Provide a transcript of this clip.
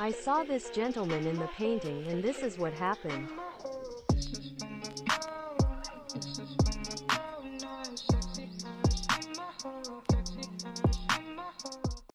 I saw this gentleman in the painting and this is what happened.